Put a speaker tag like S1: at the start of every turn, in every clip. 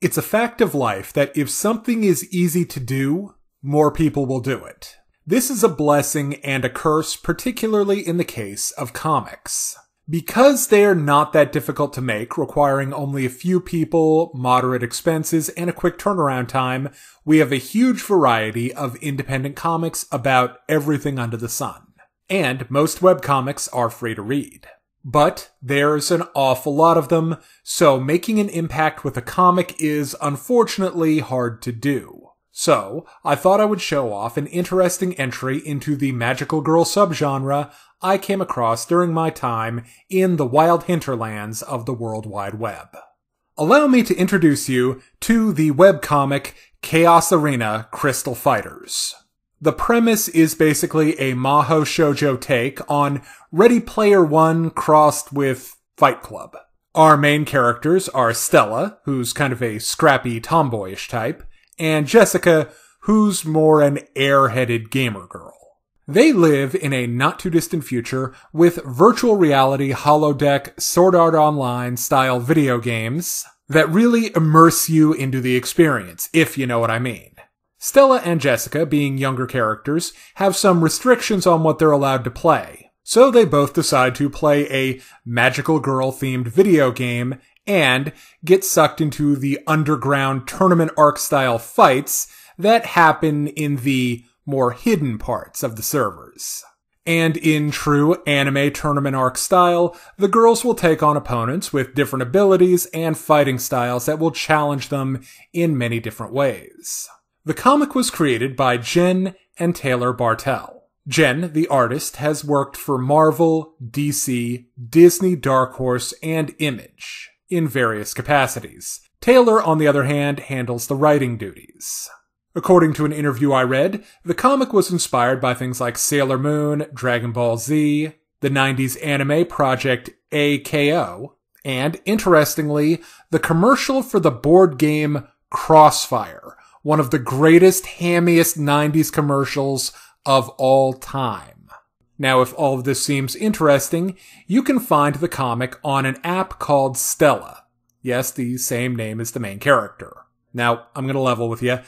S1: It's a fact of life that if something is easy to do, more people will do it. This is a blessing and a curse, particularly in the case of comics. Because they're not that difficult to make, requiring only a few people, moderate expenses, and a quick turnaround time, we have a huge variety of independent comics about everything under the sun. And most webcomics are free to read. But there's an awful lot of them, so making an impact with a comic is unfortunately hard to do. So, I thought I would show off an interesting entry into the magical girl subgenre I came across during my time in the wild hinterlands of the World Wide Web. Allow me to introduce you to the webcomic Chaos Arena Crystal Fighters. The premise is basically a Maho Shoujo take on Ready Player One crossed with Fight Club. Our main characters are Stella, who's kind of a scrappy tomboyish type, and Jessica, who's more an airheaded gamer girl. They live in a not too distant future with virtual reality holodeck Sword Art Online style video games that really immerse you into the experience, if you know what I mean. Stella and Jessica, being younger characters, have some restrictions on what they're allowed to play. So they both decide to play a magical girl themed video game and get sucked into the underground tournament arc style fights that happen in the more hidden parts of the servers. And in true anime tournament arc style, the girls will take on opponents with different abilities and fighting styles that will challenge them in many different ways. The comic was created by Jen and Taylor Bartel. Jen, the artist, has worked for Marvel, DC, Disney Dark Horse, and Image in various capacities. Taylor, on the other hand, handles the writing duties. According to an interview I read, the comic was inspired by things like Sailor Moon, Dragon Ball Z, the 90s anime Project A-ko, and interestingly, the commercial for the board game Crossfire, one of the greatest, hammiest 90s commercials of all time. Now, if all of this seems interesting, you can find the comic on an app called Stela. Yes, the same name as the main character. Now, I'm gonna level with you.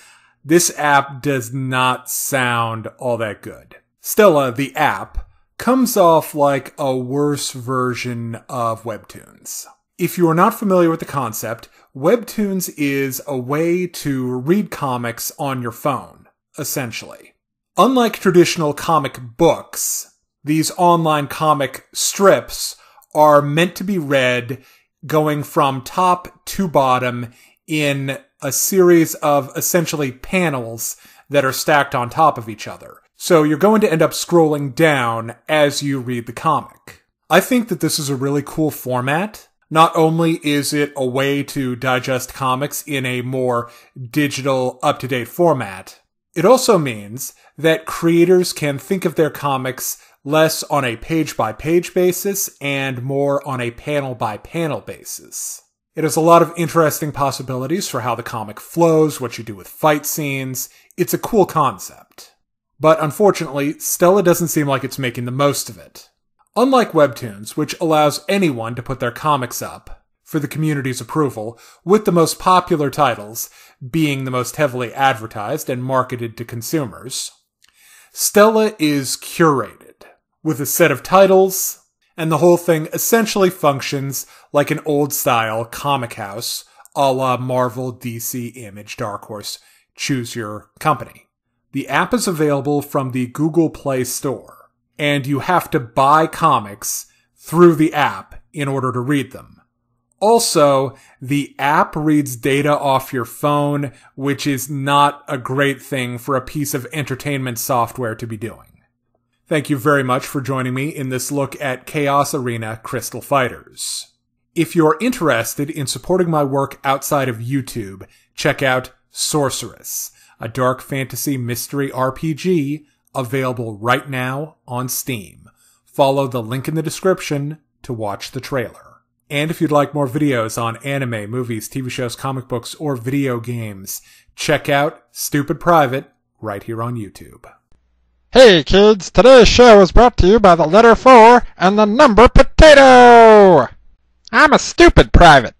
S1: This app does not sound all that good. Stela, the app, comes off like a worse version of Webtoons. If you are not familiar with the concept, Webtoons is a way to read comics on your phone, essentially. Unlike traditional comic books, these online comic strips are meant to be read going from top to bottom in a series of essentially panels that are stacked on top of each other. So you're going to end up scrolling down as you read the comic. I think that this is a really cool format. Not only is it a way to digest comics in a more digital, up-to-date format, it also means that creators can think of their comics less on a page by page basis and more on a panel by panel basis. It has a lot of interesting possibilities for how the comic flows, what you do with fight scenes. It's a cool concept. But unfortunately, Stela doesn't seem like it's making the most of it. Unlike Webtoons, which allows anyone to put their comics up for the community's approval, with the most popular titles being the most heavily advertised and marketed to consumers, Stela is curated with a set of titles, and the whole thing essentially functions like an old style comic house a la Marvel, DC, Image, Dark Horse. Choose your company. The app is available from the Google Play Store, and you have to buy comics through the app in order to read them. Also, the app reads data off your phone, which is not a great thing for a piece of entertainment software to be doing. Thank you very much for joining me in this look at Chaos Arena Crystal Fighters. If you're interested in supporting my work outside of YouTube, check out Sorcerous, a dark fantasy mystery RPG available right now on Steam. Follow the link in the description to watch the trailer. And if you'd like more videos on anime, movies, TV shows, comic books, or video games, check out Stupid Private right here on YouTube.
S2: Hey kids, today's show is brought to you by the letter 4 and the number potato! I'm a stupid private.